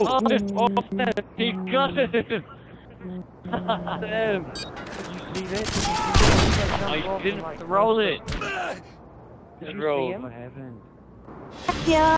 Oh, oh, he got it! Damn. Did you see this? Did you see that? I didn't Like, roll it. Did you roll. see him? What happened? Yeah.